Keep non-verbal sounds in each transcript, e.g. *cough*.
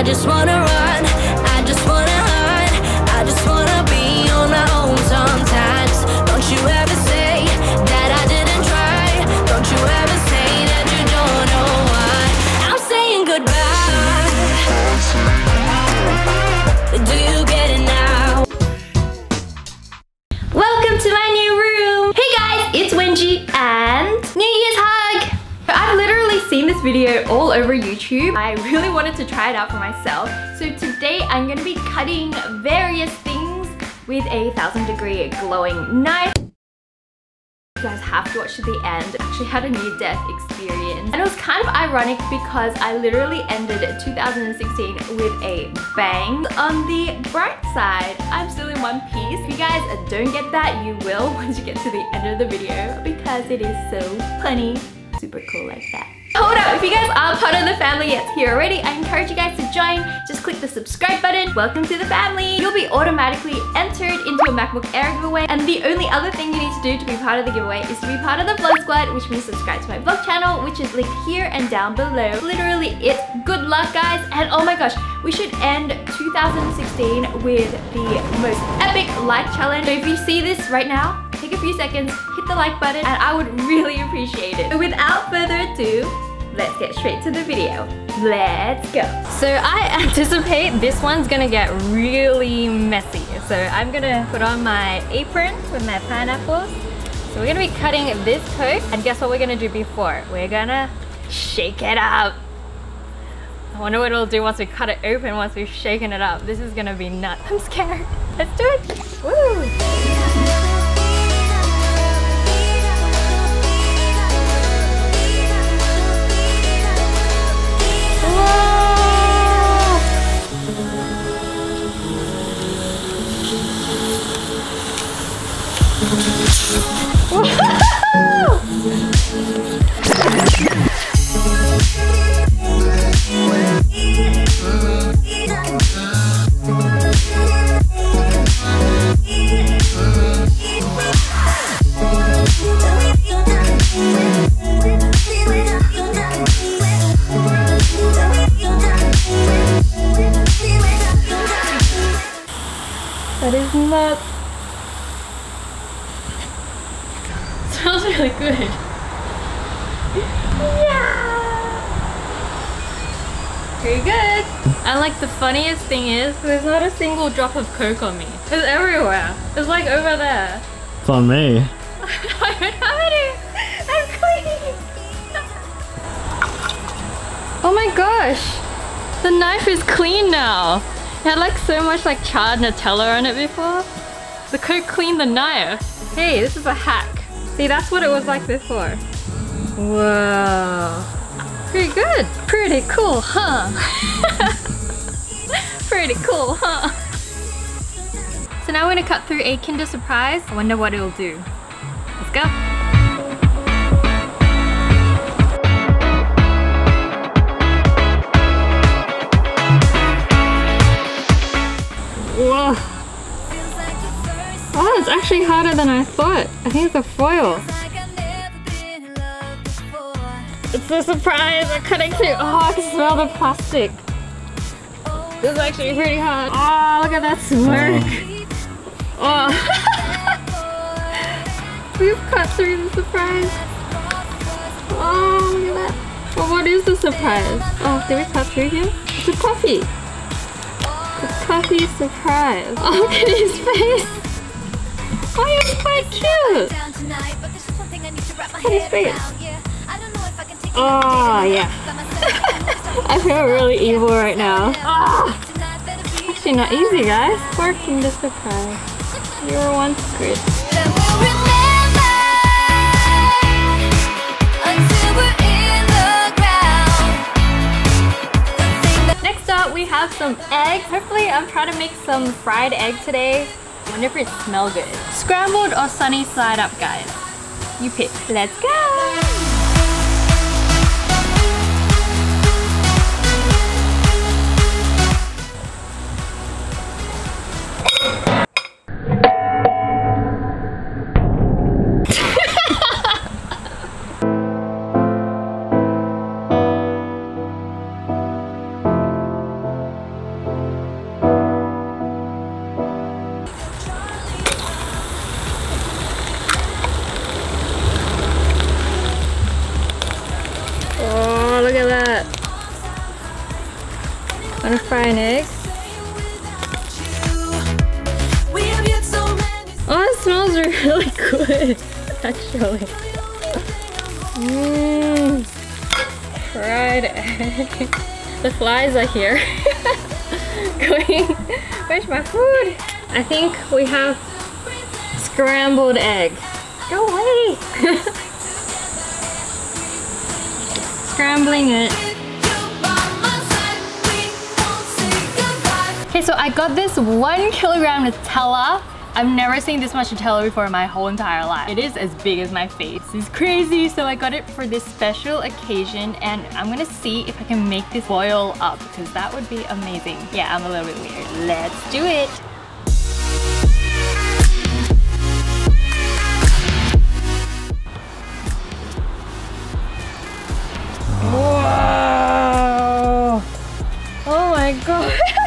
I just wanna run, video all over YouTube. I really wanted to try it out for myself. So today I'm going to be cutting various things with a thousand degree glowing knife. You guys have to watch to the end. Actually had a near-death experience. And it was kind of ironic because I literally ended 2016 with a bang. On the bright side, I'm still in one piece. If you guys don't get that, you will *laughs* once you get to the end of the video because it is so funny. Super cool like that. Hold up, if you guys aren't part of the family yet here already, I encourage you guys to join. Just click the subscribe button. Welcome to the family. You'll be automatically entered into a MacBook Air giveaway. And the only other thing you need to do to be part of the giveaway is to be part of the Vlog Squad, which means subscribe to my vlog channel, which is linked here and down below. Literally it. Good luck, guys. And oh my gosh, we should end 2016 with the most epic like challenge. So if you see this right now, take a few seconds, hit the like button, and I would really appreciate it. So without further ado, let's get straight to the video. Let's go. So I *laughs* anticipate this one's gonna get really messy. So I'm gonna put on my apron with my pineapples. So we're gonna be cutting this Coke, and guess what we're gonna do before? We're gonna shake it up. I wonder what it'll do once we cut it open, once we've shaken it up. This is gonna be nuts. *laughs* I'm scared. Let's do it. Woo! That is nuts. Smells really good. yeah. Very good. And like the funniest thing is, there's not a single drop of Coke on me. It's everywhere. It's like over there. It's on me. *laughs* I don't have any. I'm clean. oh my gosh. The knife is clean now. It had like so much like charred Nutella on it before. The Coke cleaned the knife. Hey, this is a hack. See, that's what it was like before. Whoa. Pretty good. Pretty cool, huh? *laughs* Pretty cool, huh? So now we're gonna cut through a Kinder Surprise. I wonder what it'll do. Let's go. Actually harder than I thought. I think it's a foil. It's a surprise. I'm cutting through. Oh, I can smell the plastic. This is actually pretty hard. Oh, look at that smirk. Oh. oh. *laughs* We've cut through the surprise. Oh, look at that. Well, what is the surprise? Oh, did we cut through here? It's a coffee. A coffee surprise. *laughs* Oh, look at his face. Oh, quite cute. Look at his face. Oh, yeah. I ah, *laughs* feel really evil right now. Oh. Actually not easy, guys. Working the surprise. You were once great. Next up, we have some eggs. Hopefully, I'm trying to make some fried egg today. I wonder if it smells good. Scrambled or sunny side up, guys? You pick. Let's go! The flies are here. *laughs* Going, where's my food? I think we have scrambled egg. Go away! *laughs* Scrambling it. Okay, so I got this one kilogram Nutella. I've never seen this much Nutella before in my whole entire life. It is as big as my face. It's crazy. So I got it for this special occasion and I'm gonna see if I can make this boil up because that would be amazing. Yeah, I'm a little bit weird. Let's do it. Whoa! Oh my god! *laughs*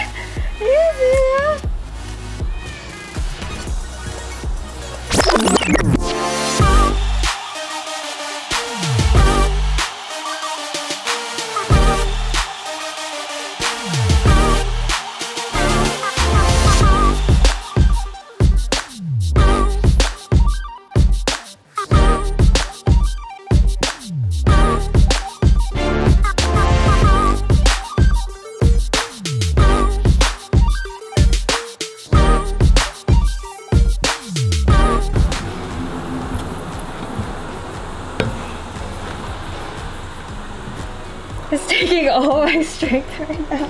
strength *laughs* right now.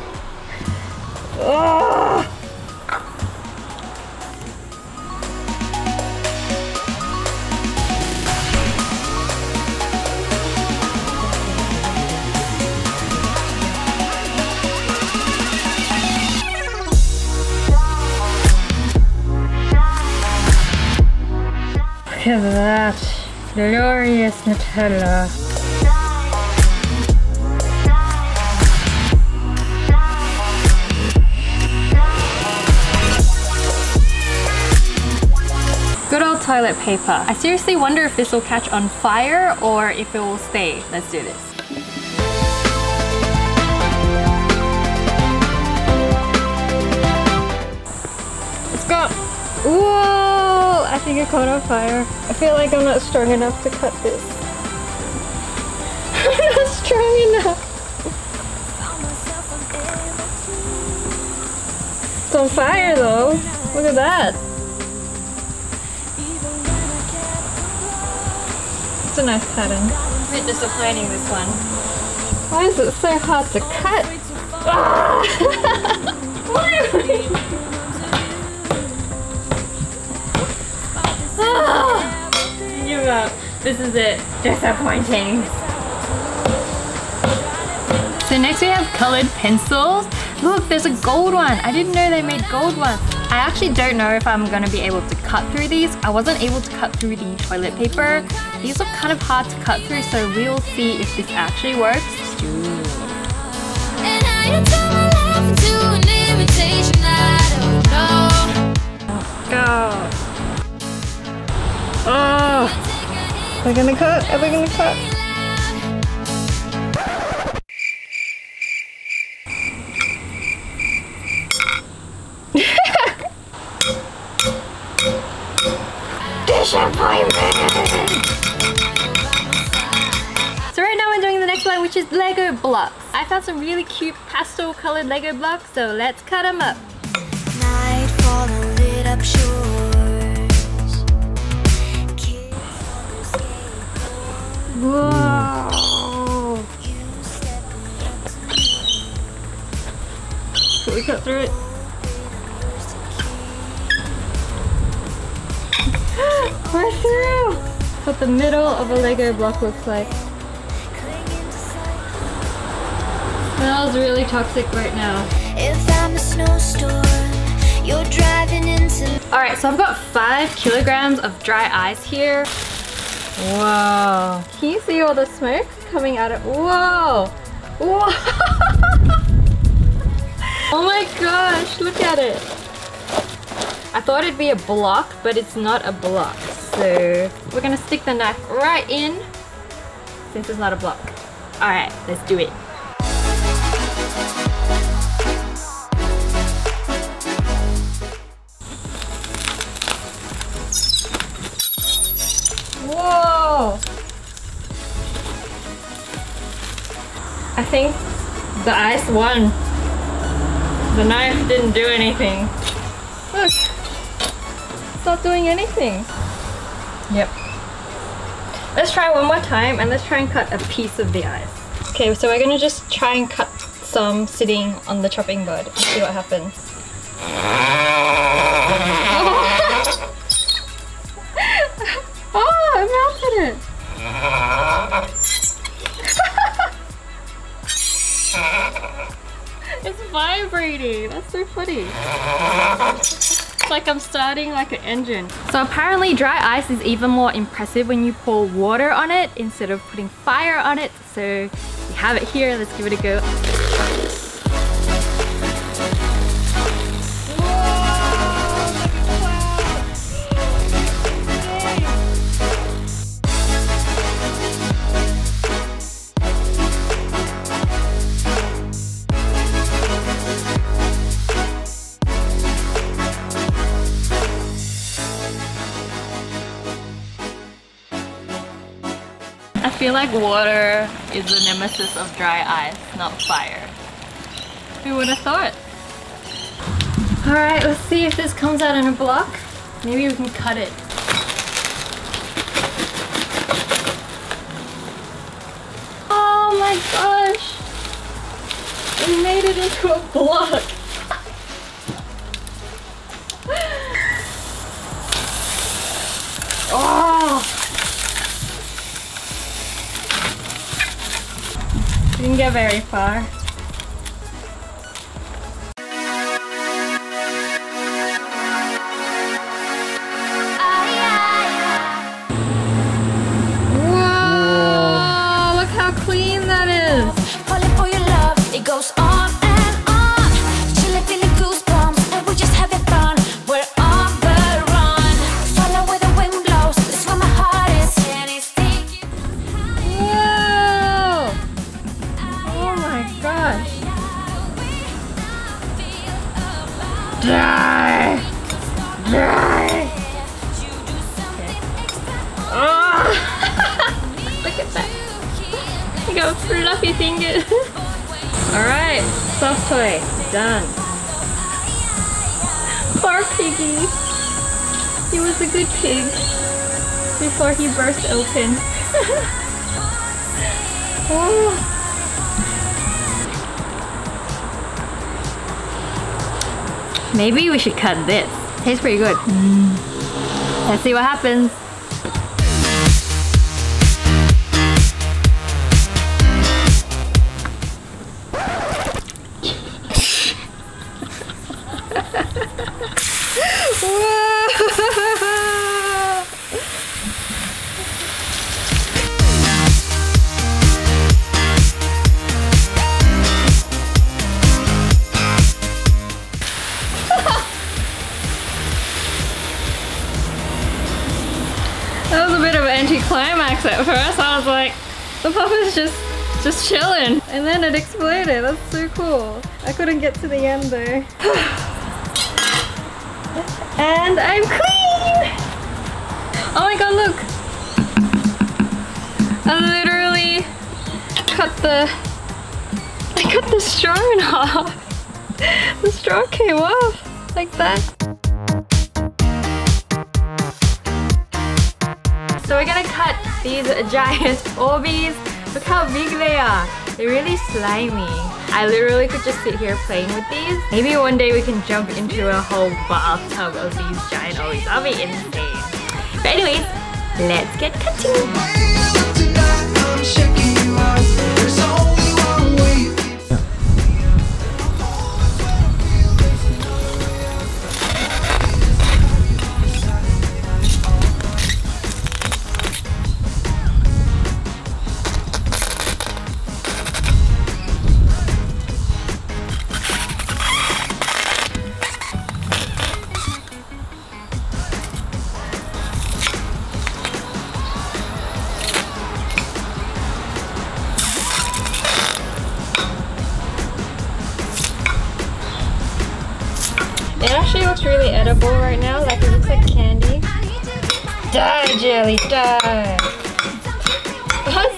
Ugh. Look at that. Glorious Nutella. Toilet paper. I seriously wonder if this will catch on fire or if it will stay. Let's do this. Let's go. Whoa! I think it caught on fire. I feel like I'm not strong enough to cut this. *laughs* I'm not strong enough. It's on fire though. Look at that. It's a nice pattern. A bit disappointing this one. Why is it so hard to cut? Ah! Ah! Give up. This is it. Disappointing. So next we have colored pencils. Look, there's a gold one. I didn't know they made gold ones. I actually don't know if I'm gonna be able to cut through these. I wasn't able to cut through the toilet paper. These look kind of hard to cut through, so we'll see if this actually works. And now you turn my life into an invitation. I don't know. Go. Oh, are we gonna cut? Are we gonna cut? Which is Lego blocks. I found some really cute pastel colored Lego blocks, so let's cut them up. Nightfall lit up shores. Whoa! Can we cut through it? We're through! That's what the middle of a Lego block looks like. Smells really toxic right now. If I'm a snowstorm, you're driving into Alright, so I've got five kilograms of dry ice here. Whoa. Can you see all the smoke coming out of Whoa! Whoa! *laughs* oh my gosh, look at it. I thought it'd be a block, but it's not a block. So we're gonna stick the knife right in since it's not a block. Alright, let's do it. I think the ice won. The knife didn't do anything. Look. It's not doing anything. Yep. Let's try one more time and let's try and cut a piece of the ice. Okay, so we're gonna just try and cut some sitting on the chopping board see what happens. It's like I'm starting like an engine. So apparently dry ice is even more impressive when you pour water on it instead of putting fire on it. So we have it here. Let's give it a go. Feel like water is the nemesis of dry ice, not fire. Who would have thought? Alright, let's see if this comes out in a block. Maybe we can cut it. Oh my gosh! We made it into a block! Get very far. Whoa! Look how clean that is! Was a good pig before he burst open. *laughs* oh. Maybe we should cut this. Tastes pretty good. Mm. Let's see what happens. The puppet's just just chilling. And then it exploded. That's so cool. I couldn't get to the end though. *sighs* and I'm clean! Oh my god, look! I literally cut the I cut the straw in half. *laughs* The straw came off like that. So we're gonna cut these giant *laughs* Orbeez. Look how big they are. They're really slimy. I literally could just sit here playing with these. Maybe one day we can jump into a whole bathtub of these giant Orbeez. That'll be insane. But anyways, let's get cutting. Oh, it's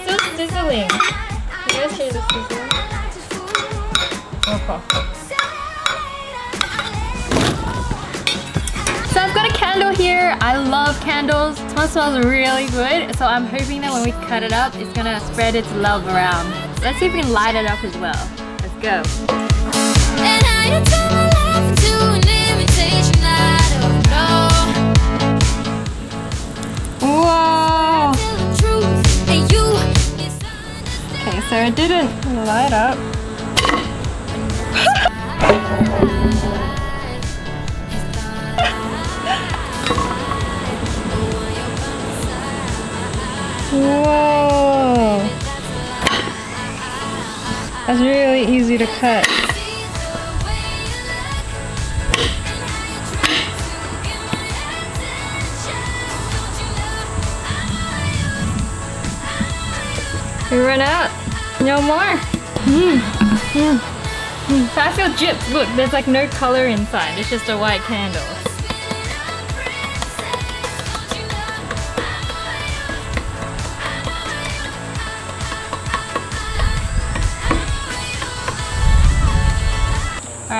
still sizzling. You guys hear the sizzle? So I've got a candle here. I love candles. This one smells really good. So I'm hoping that when we cut it up, it's gonna spread its love around. Let's see if we can light it up as well. Let's go. Didn't light up. Whoa! That's really easy to cut. We run out. No more. Mm. Mm. Mm. I feel gypped. Look, there's like no color inside. It's just a white candle.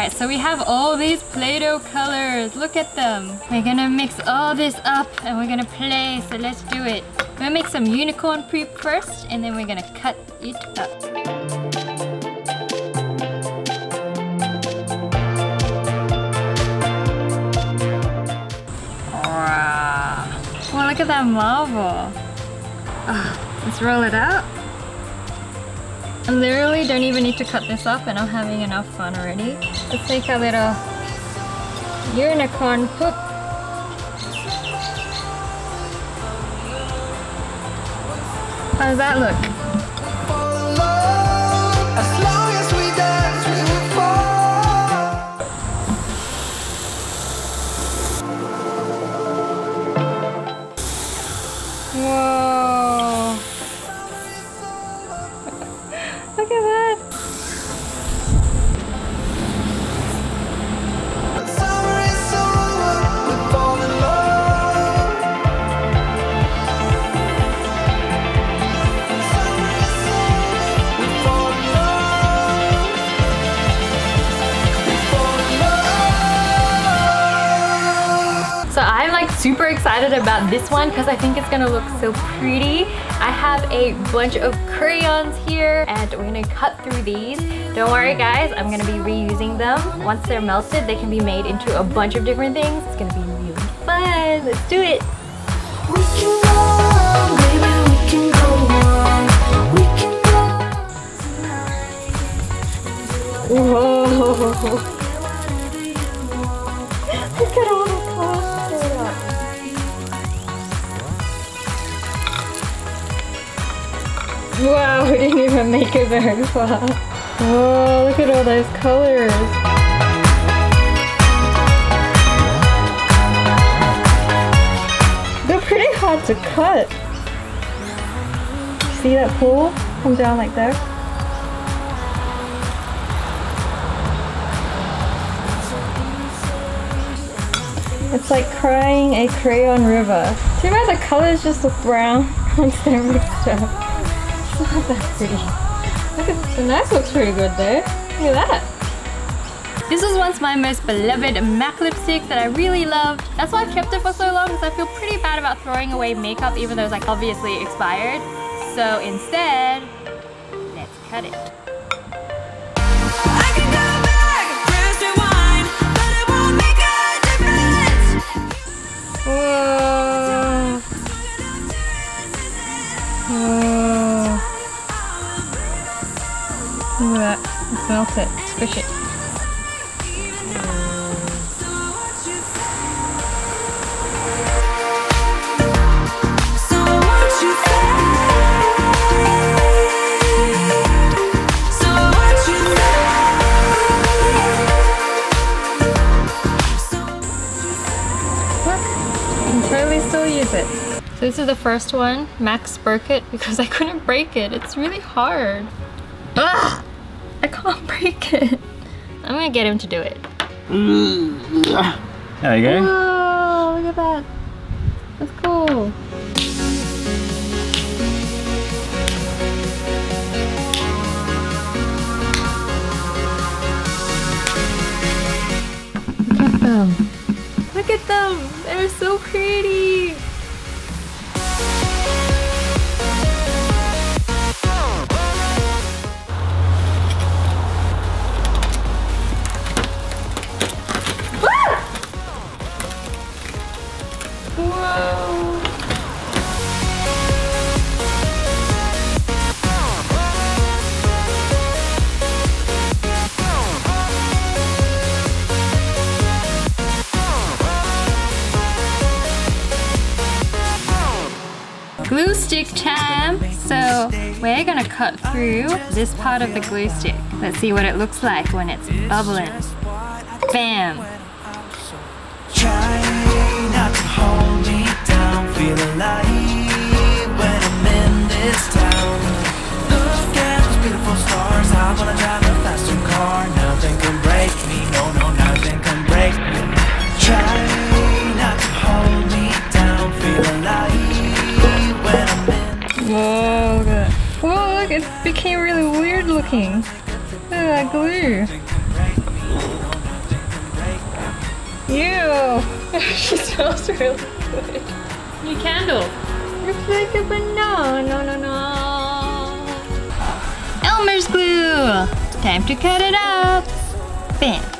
Alright, so we have all these Play-Doh colors. Look at them. We're gonna mix all this up and we're gonna play, so let's do it. We're gonna make some unicorn poop first and then we're gonna cut it up. Wow. Well, look at that marble. Ah, let's roll it out. I literally don't even need to cut this up and I'm having enough fun already. Let's make a little unicorn poop. How does that look? This one because I think it's gonna look so pretty. I have a bunch of crayons here and we're gonna cut through these. Don't worry guys, I'm gonna be reusing them. Once they're melted, they can be made into a bunch of different things. It's gonna be really fun. Let's do it. We Wow, we didn't even make it very far. Whoa, look at all those colors. They're pretty hard to cut. See that pool? Come down like that. It's like crying a crayon river. Do Too bad the colors just look brown once they're mixed up. Not that pretty. Look at the knife looks pretty good though. Look at that. This was once my most beloved MAC lipstick that I really loved. That's why I've kept it for so long because I feel pretty bad about throwing away makeup even though it's like obviously expired. So instead, let's cut it. I can Look at that. Melt it. Squish it. So won't you stay? So won't you Look, I can totally still use it. So this is the first one. Max broke it *laughs* because I couldn't break it. It's really hard. Ugh! I can't *laughs* break it. I'm gonna get him to do it. There you go. Whoa, look at that. That's cool. Look at them. Look at them. They're so pretty. We're gonna cut through this part of the glue stick. Let's see what it looks like when it's bubbling. Bam. Look at those beautiful stars. I wanna drive a faster car. Nothing can break me. No, no, nothing it became really weird looking. Look at that glue. Ew. *laughs* she smells really good. New candle. Looks like a banana. No, no, no. Elmer's glue. Time to cut it up. Bam.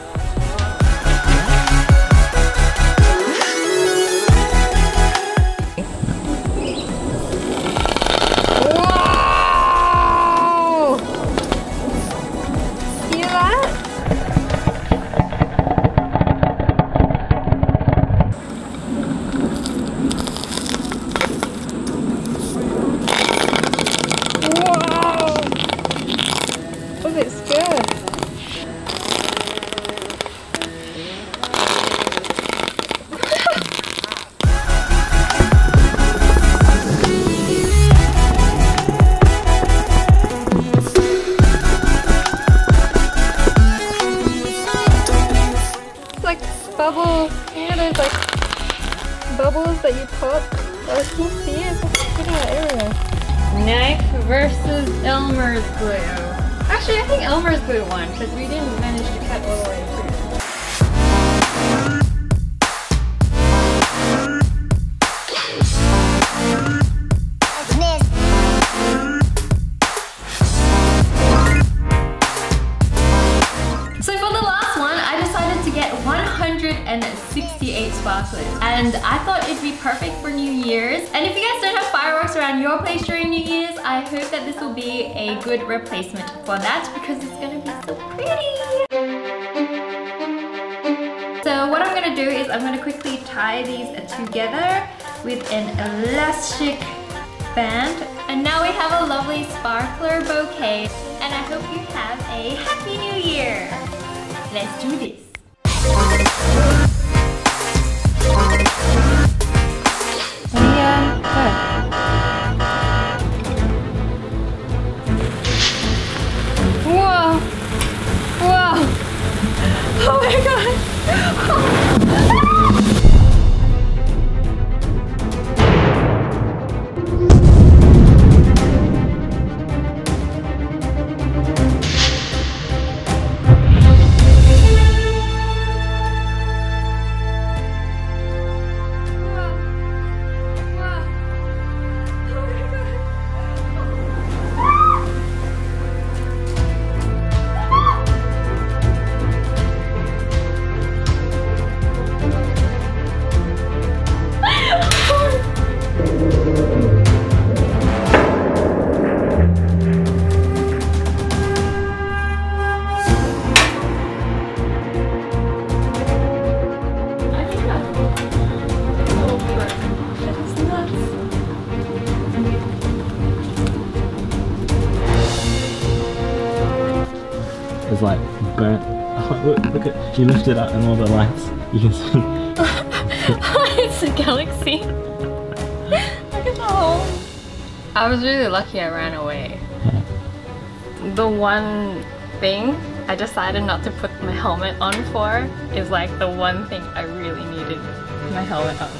Glue won because we didn't manage to cut all the way through. So for 268 sparklers. And I thought it'd be perfect for New Year's. And if you guys don't have fireworks around your place during New Year's, I hope that this will be a good replacement for that because it's gonna be so pretty. So what I'm gonna do is I'm gonna quickly tie these together with an elastic band. And now we have a lovely sparkler bouquet. And I hope you have a happy new year. Let's do this. It's like burnt. Look, look at. She lifted up and all the lights. You can see. *laughs* it's a galaxy. Look at the hole. I was really lucky I ran away. The one thing I decided not to put my helmet on for is like the one thing I really needed my helmet on.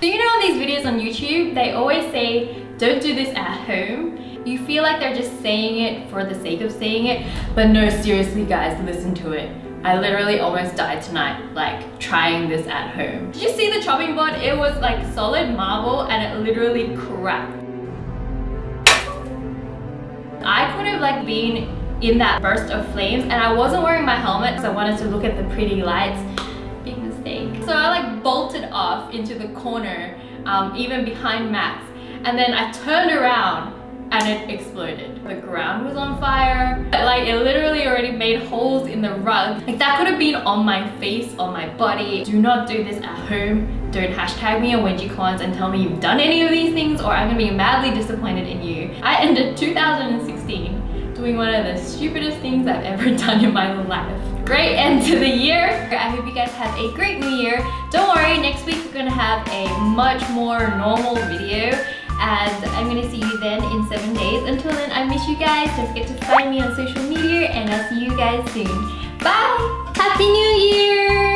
So you know on these videos on YouTube, they always say, don't do this at home. You feel like they're just saying it for the sake of saying it, but no, seriously guys, listen to it. I literally almost died tonight, like trying this at home. Did you see the chopping board? It was like solid marble and it literally cracked. I could have like been in that burst of flames and I wasn't wearing my helmet because I wanted to look at the pretty lights. Big mistake. So I like bolted off into the corner, um, even behind Max. And then I turned around and it exploded. The ground was on fire. Like it literally already made holes in the rug. Like that could have been on my face, on my body. Do not do this at home. Don't hashtag me on WenjiCons and tell me you've done any of these things or I'm gonna be madly disappointed in you. I ended 2016 doing one of the stupidest things I've ever *laughs* done in my life. Great end to the year. I hope you guys have a great new year. Don't worry, next week we're gonna have a much more normal video and I'm gonna see you then in seven days. Until then, I miss you guys. Don't forget to find me on social media and I'll see you guys soon. Bye! Happy New Year!